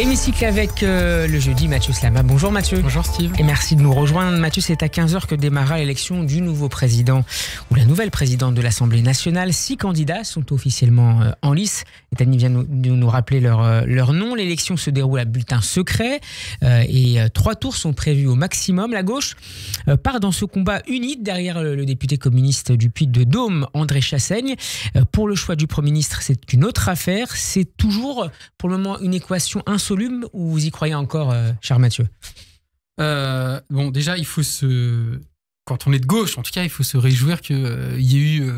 Hémicycle avec euh, le jeudi Mathieu Slama. Bonjour Mathieu. Bonjour Steve. Et merci de nous rejoindre. Mathieu, c'est à 15h que démarra l'élection du nouveau président ou la nouvelle présidente de l'Assemblée nationale. Six candidats sont officiellement euh, en lice. Et vient nous, de nous rappeler leur, euh, leur nom. L'élection se déroule à bulletin secret et trois tours sont prévus au maximum. La gauche part dans ce combat uni derrière le, député communiste du Puy de Dôme, André Chassaigne. pour le choix du Premier ministre, c'est une autre affaire. C'est toujours pour le moment une équation insoluble ou vous y croyez encore, euh, cher Mathieu? Euh, Bon, déjà, il faut se. Quand on est de gauche, en tout cas, il faut se réjouir qu'il euh, y ait eu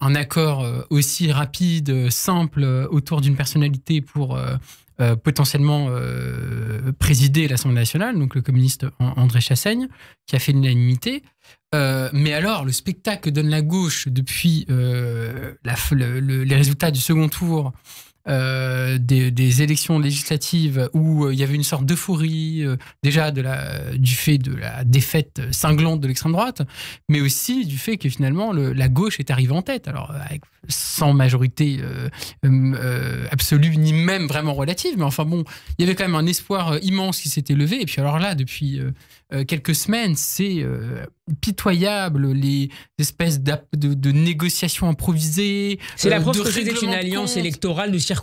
un accord aussi rapide, simple, autour d'une personnalité pour potentiellement présider l'Assemblée nationale, donc le communiste André Chassaigne, qui a fait l'unanimité. mais alors, le spectacle que donne la gauche depuis les résultats du second tour euh, des, élections législatives où euh, il y avait une sorte d'euphorie euh, déjà de la, du fait de la défaite cinglante de l'extrême droite, mais aussi du fait que finalement la gauche est arrivée en tête. Alors avec, sans majorité absolue ni même vraiment relative, mais enfin bon, il y avait quand même un espoir immense qui s'était levé. Et puis alors là, depuis quelques semaines, c'est pitoyable, les espèces de, de, négociations improvisées. C'est la preuve que c'était une alliance électorale de circonstances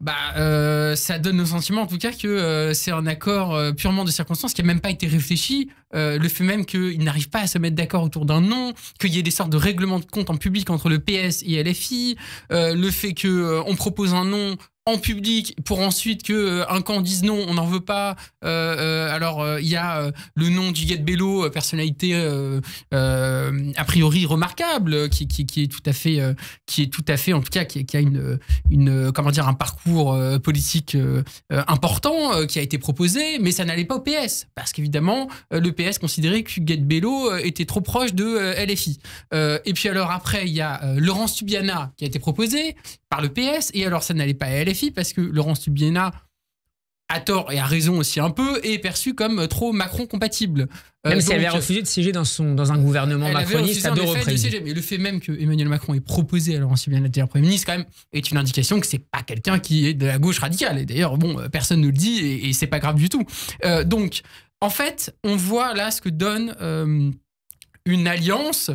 bah, euh, Ça donne le sentiment en tout cas que euh, c'est un accord euh, purement de circonstances qui n'a même pas été réfléchi. le fait même qu'ils n'arrivent pas à se mettre d'accord autour d'un nom, qu'il y ait des sortes de règlements de compte en public entre le PS et LFI, le fait qu'on propose un nom en public pour ensuite que euh, un camp dise non, on n'en veut pas. Euh, euh, alors il y a le nom du Get Bello, personnalité a priori remarquable, qui, est tout à fait, qui est tout à fait, en tout cas, qui, a une, comment dire, un parcours politique important qui a été proposé, mais ça n'allait pas au PS parce qu'évidemment le PS considérait que Get Bello était trop proche de LFI. et puis alors après il y a Laurence Tubiana qui a été proposé par le PS et alors ça n'allait pas à LFI parce que Laurence Tubiana à tort et à raison aussi un peu, est perçu comme trop Macron compatible. Euh, même si elle avait refusé de siéger dans, son, dans un gouvernement macroniste à deux reprises. mais le fait même que Emmanuel Macron ait proposé à Laurence Tubiana d'être Premier ministre, quand même, est une indication que c'est pas quelqu'un qui est de la gauche radicale. Et d'ailleurs, bon, euh, personne ne le dit et, c'est pas grave du tout. Euh, donc, en fait, on voit là ce que donne une alliance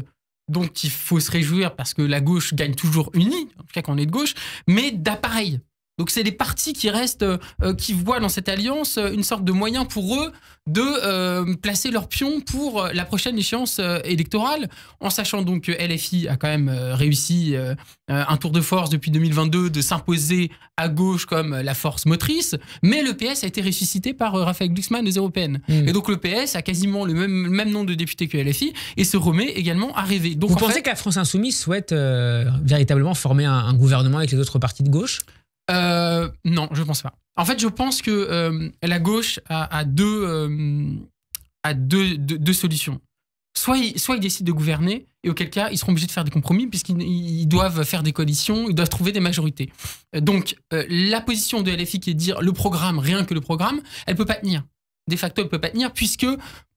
dont il faut se réjouir parce que la gauche gagne toujours unie, en tout cas quand on est de gauche, mais d'appareil. Donc c'est les partis qui restent, euh, euh, qui voient dans cette alliance euh, une sorte de moyen pour eux de placer leur pion pour la prochaine échéance électorale, en sachant donc que LFI a quand même réussi un tour de force depuis 2022 de s'imposer à gauche comme la force motrice, mais le PS a été ressuscité par Raphaël Glucksmann des Européennes. Hmm. Et donc le PS a quasiment le même, même nombre de députés que LFI et se remet également à rêver. Donc, Vous pensez que la France Insoumise souhaite véritablement former un gouvernement avec les autres partis de gauche? Euh, non, je pense pas. En fait, je pense que euh, la gauche a, deux, euh, deux, solutions. Soit ils, décident de gouverner, et auquel cas, ils seront obligés de faire des compromis, puisqu'ils doivent faire des coalitions, ils doivent trouver des majorités. Donc, la position de LFI qui est de dire le programme, rien que le programme, elle peut pas tenir. De facto, elle peut pas tenir, puisque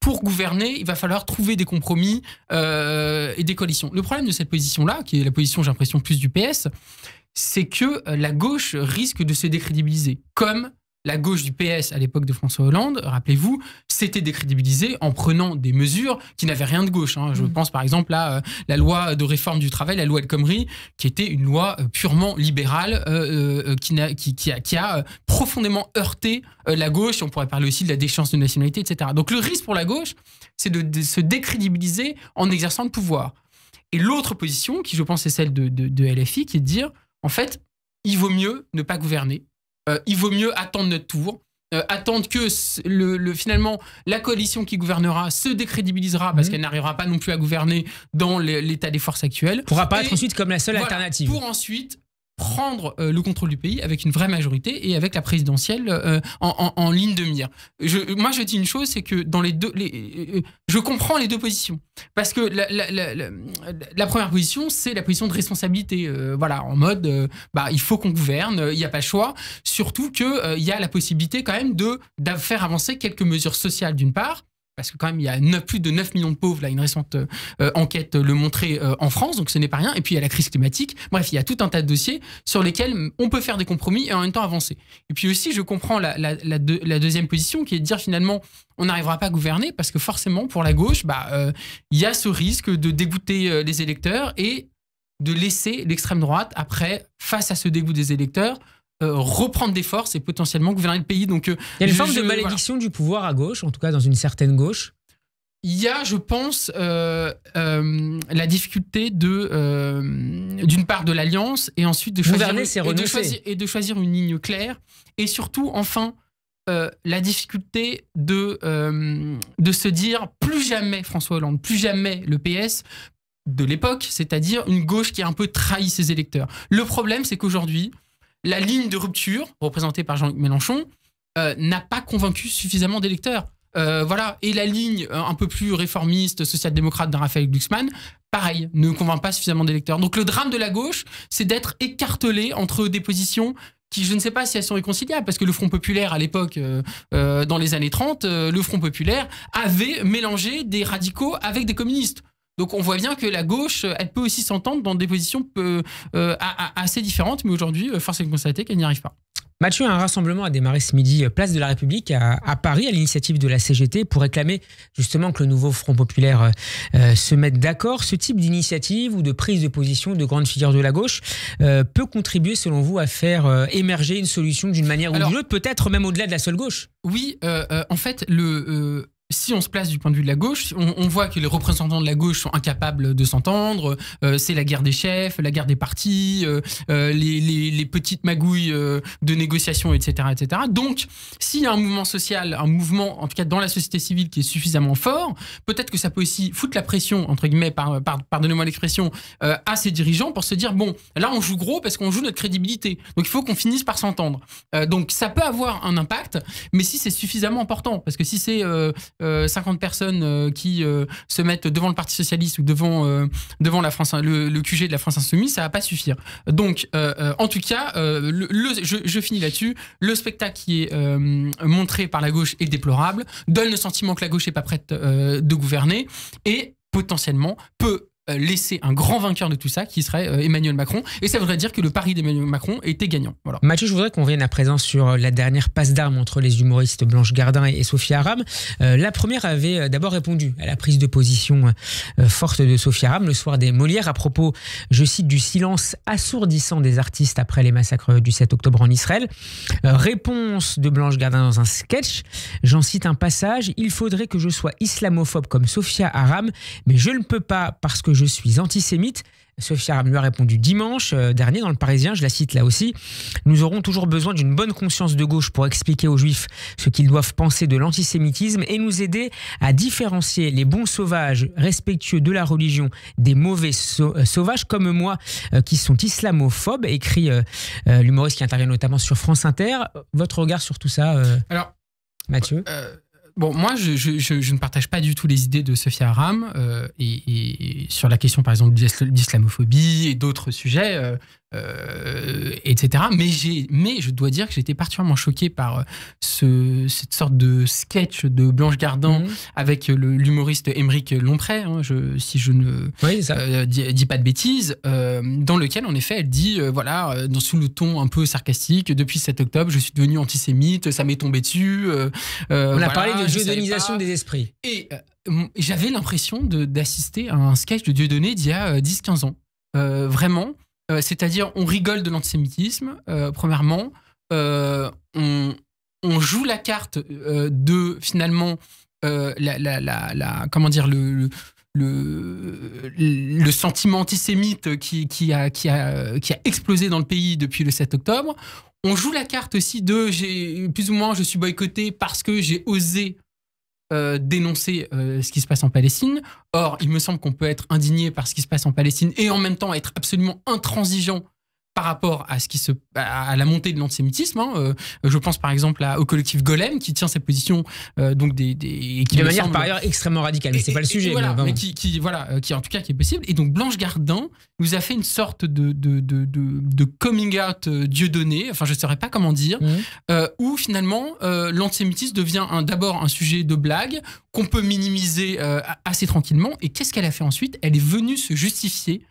pour gouverner, il va falloir trouver des compromis et des coalitions. Le problème de cette position-là, qui est la position, j'ai l'impression, plus du PS, c'est que euh, la gauche risque de se décrédibiliser, comme la gauche du PS à l'époque de François Hollande, rappelez-vous, s'était décrédibilisée en prenant des mesures qui n'avaient rien de gauche. Hein. Je mm. pense par exemple à euh, la loi de réforme du travail, la loi El Khomri, qui était une loi euh, purement libérale qui, a, qui, a, profondément heurté la gauche. On pourrait parler aussi de la déchéance de nationalité, etc. Donc le risque pour la gauche, c'est de, se décrédibiliser en exerçant le pouvoir. Et l'autre position, qui je pense est celle de, de LFI, qui est de dire en fait, il vaut mieux ne pas gouverner. Euh, il vaut mieux attendre notre tour. Euh, attendre que le, finalement la coalition qui gouvernera se décrédibilisera parce mhm. qu'elle n'arrivera pas non plus à gouverner dans l'état des forces actuelles. Pour apparaître ensuite comme la seule alternative. Pour ensuite prendre euh, le contrôle du pays avec une vraie majorité et avec la présidentielle euh, en, ligne de mire. Moi, je dis une chose, c'est que dans les deux, euh, je comprends les deux positions parce que la, première position, c'est la position de responsabilité. voilà, en mode, bah, il faut qu'on gouverne, il n'y a pas le choix. Surtout que il y a la possibilité quand même de faire avancer quelques mesures sociales d'une part parce que quand même il y a plus de 9 millions de pauvres, là une récente euh, enquête le montrait euh, en France, donc ce n'est pas rien. Et puis il y a la crise climatique. Bref, il y a tout un tas de dossiers sur lesquels on peut faire des compromis et en même temps avancer. Et puis aussi, je comprends la, deuxième position qui est de dire finalement on n'arrivera pas à gouverner parce que forcément pour la gauche, bah euh, il y a ce risque de dégoûter les électeurs et de laisser l'extrême droite après face à ce dégoût des électeurs euh, reprendre des forces et potentiellement gouverner le pays. Donc, euh, il y a une forme de malédiction du pouvoir à gauche, en tout cas dans une certaine gauche. Il y a, je pense, euh, la difficulté de, d'une part de l'alliance et ensuite de choisir, et de choisir, et de choisir une ligne claire et surtout, enfin, la difficulté de, de se dire plus jamais François Hollande, plus jamais le PS de l'époque, c'est-à-dire une gauche qui a un peu trahi ses électeurs. Le problème, c'est qu'aujourd'hui, la ligne de rupture, représentée par Jean-Luc Mélenchon, euh, n'a pas convaincu suffisamment d'électeurs. Euh, voilà. Et la ligne euh, un peu plus réformiste, social-démocrate d'un Raphaël Glucksmann, pareil, ne convainc pas suffisamment d'électeurs. Donc le drame de la gauche, c'est d'être écartelé entre des positions qui, je ne sais pas si elles sont réconciliables, parce que le Front Populaire, à l'époque, dans les années 30, le Front Populaire avait mélangé des radicaux avec des communistes. Donc on voit bien que la gauche, elle peut aussi s'entendre dans des positions euh, assez différentes, mais aujourd'hui, euh, force est de constater qu'elle n'y arrive pas. Mathieu, un rassemblement a démarré ce midi euh, place de la République à, Paris à l'initiative de la CGT pour réclamer justement que le nouveau Front populaire se mette d'accord. Ce type d'initiative ou de prise de position de grandes figures de la gauche peut contribuer selon vous à faire émerger une solution d'une manière ou d'une autre, peut-être même au-delà de la seule gauche? Oui, en fait, le, si on se place du point de vue de la gauche, on, voit que les représentants de la gauche sont incapables de s'entendre. Euh, c'est la guerre des chefs, la guerre des partis, euh, euh, les, petites magouilles de négociation, etc., etc. Donc, s'il y a un mouvement social, un mouvement, en tout cas dans la société civile, qui est suffisamment fort, peut-être que ça peut aussi foutre la pression, entre guillemets, pardonnez-moi l'expression, à ces dirigeants pour se dire bon, là on joue gros parce qu'on joue notre crédibilité. Donc il faut qu'on finisse par s'entendre. donc ça peut avoir un impact, mais si c'est suffisamment important, parce que si c'est 50 euh, personnes euh, qui euh, se mettent devant le Parti socialiste ou devant le, QG de la France insoumise, ça va pas suffire. Donc, en tout cas, je, finis là-dessus. Le spectacle qui est montré par la gauche est déplorable, donne le sentiment que la gauche est pas prête de gouverner et potentiellement peut laisser un grand vainqueur de tout ça, qui serait euh, Emmanuel Macron. Et ça voudrait dire que le pari d'Emmanuel Macron était gagnant. Voilà. Mathieu, je voudrais qu'on vienne à présent sur euh, la dernière passe d'armes entre les humoristes Blanche Gardin et Sophie Aram. la première avait d'abord répondu à la prise de position forte de Sophie Aram le soir des Molières à propos, je cite, du silence assourdissant des artistes après les massacres du 7 octobre en Israël. réponse de Blanche Gardin dans un sketch. J'en cite un passage. Il faudrait que je sois islamophobe comme Sophia Aram, mais je ne peux pas parce que je suis antisémite. Sophia Aram lui a répondu dimanche euh, dernier dans le Parisien, je la cite là aussi. Nous aurons toujours besoin d'une bonne conscience de gauche pour expliquer aux juifs ce qu'ils doivent penser de l'antisémitisme et nous aider à différencier les bons sauvages respectueux de la religion des mauvais euh, sauvages comme moi euh, qui sont islamophobes, écrit l'humoriste qui intervient notamment sur France Inter. Votre regard sur tout ça, Alors, Mathieu Bon, moi, je, je, je, ne partage pas du tout les idées de Sophia Aram euh, et, et, sur la question, par exemple, d'islamophobie et d'autres sujets. Euh, euh, etc. Mais, mais je dois dire que j'étais particulièrement choqué par euh, ce, cette sorte de sketch de Blanche Gardin mhm. avec l'humoriste Émeric Lompré, hein, je, si je ne euh, dis, pas de bêtises, dans lequel, en effet, elle dit, voilà, dans, sous le ton un peu sarcastique, depuis 7 octobre, je suis devenu antisémite, ça m'est tombé dessus. On a parlé de jeudonisation des esprits. Et j'avais l'impression d'assister à un sketch de Dieudonné d'il y a 10-15 ans. vraiment, euh, c'est-à-dire, on rigole de l'antisémitisme, euh, premièrement. Euh, on, joue la carte de finalement la, comment dire le, le, sentiment antisémite qui, a, qui, a, qui a explosé dans le pays depuis le 7 octobre. On joue la carte aussi de plus ou moins je suis boycotté parce que j'ai osé euh, dénoncer euh, ce qui se passe en Palestine. Or, il me semble qu'on peut être indigné par ce qui se passe en Palestine et en même temps être absolument intransigeant par rapport à ce qui se à la montée de l'antisémitisme. Hein. Euh, je pense par exemple à, au collectif Golem qui tient sa position euh, donc des, des qui de manière par ailleurs extrêmement radicale. Mais c'est pas le sujet. voilà, mais, qui, qui, voilà euh, qui en tout cas qui est possible. Et donc Blanche Gardin nous a fait une sorte de de, de, coming out Dieu donné. Enfin je ne saurais pas comment dire mmh. où finalement l'antisémitisme devient d'abord un sujet de blague qu'on peut minimiser assez tranquillement. Et qu'est-ce qu'elle a fait ensuite? Elle est venue se justifier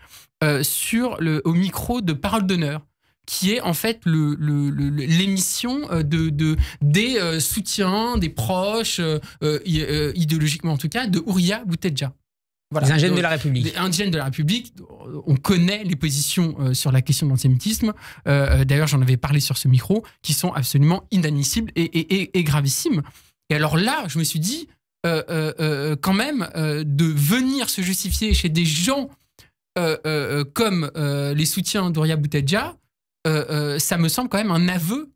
euh, sur le, au micro de Parole d'honneur qui est en fait l'émission le, de, de, des euh, soutiens, des proches, euh, idéologiquement en tout cas, de Ouria Boutedja. Voilà. Les indigènes de la République. Les indigènes de la République, on connaît les positions sur la question de l'antisémitisme. D'ailleurs, j'en avais parlé sur ce micro, qui sont absolument inadmissibles et, et, et, gravissimes. Et alors là, je me suis dit, quand même, de venir se justifier chez des gens euh, euh, euh, comme les soutiens d'Ouria Boutedja, ça me semble quand même un aveu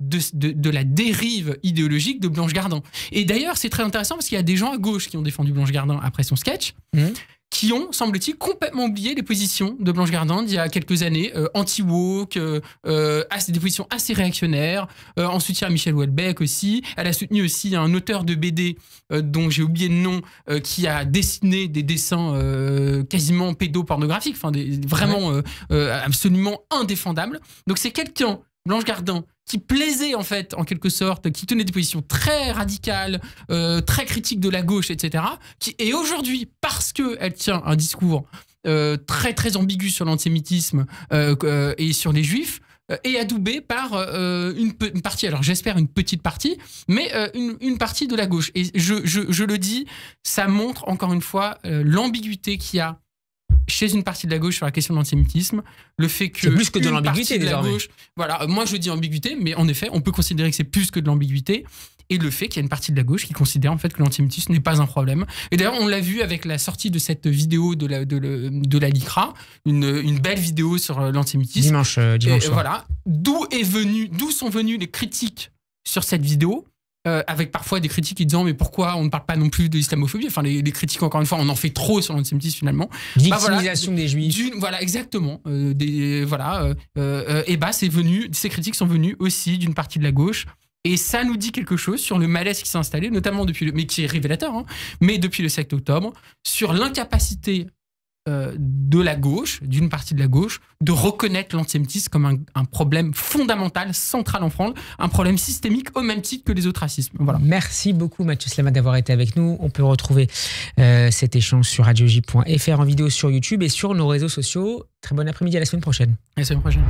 de, de, la dérive idéologique de Blanche Gardin. Et d'ailleurs, c'est très intéressant parce qu'il y a des gens à gauche qui ont défendu Blanche Gardin après son sketch. Mmh qui ont, semble-t-il, complètement oublié les positions de Blanche Gardin d'il y a quelques années, euh, anti-woke, euh, euh des positions assez réactionnaires, euh, en soutien à Michel Houellebecq aussi. Elle a soutenu aussi un auteur de BD dont j'ai oublié le nom, qui a dessiné des dessins quasiment pédopornographiques, enfin des, vraiment absolument indéfendables. Donc c'est quelqu'un, Blanche Gardin, qui plaisait en fait, en quelque sorte, qui tenait des positions très radicales, euh, très critiques de la gauche, etc. Et aujourd'hui, parce qu'elle tient un discours euh, très très ambigu sur l'antisémitisme euh, et sur les juifs, est adoubée par une, partie, alors j'espère une petite partie, mais une, partie de la gauche. Et je, je le dis, ça montre encore une fois l'ambiguïté qu'il y a chez une partie de la gauche sur la question de l'antisémitisme, le fait que. C'est plus que de l'ambiguïté, la gauche. Voilà, moi je dis ambiguïté, mais en effet, on peut considérer que c'est plus que de l'ambiguïté. Et le fait qu'il y a une partie de la gauche qui considère en fait que l'antisémitisme n'est pas un problème. Et d'ailleurs, on l'a vu avec la sortie de cette vidéo de la, de, de la LICRA, une, une, belle vidéo sur euh, l'antisémitisme. Dimanche, euh, dimanche. Et, voilà. D'où est venu, d'où sont venues les critiques sur cette vidéo? Euh, avec parfois des critiques qui disant mais pourquoi on ne parle pas non plus de l'islamophobie? Enfin les, critiques encore une fois on en fait trop sur l'antisémitisme finalement. Victimisation bah, des juifs. Voilà exactement. Euh, des, voilà euh, et bah c'est venu ces critiques sont venues aussi d'une partie de la gauche. Et ça nous dit quelque chose sur le malaise qui s'est installé, notamment depuis le, mais qui est révélateur, hein, mais depuis le 7 octobre, sur l'incapacité euh, de la gauche, d'une partie de la gauche, de reconnaître l'antisémitisme comme un, problème fondamental, central en France, un problème systémique au même titre que les autres racismes. Voilà. Merci beaucoup Mathieu Slama d'avoir été avec nous. On peut retrouver euh, cet échange sur radioj.fr en vidéo sur YouTube et sur nos réseaux sociaux. Très bon après-midi à la semaine prochaine. À la semaine prochaine.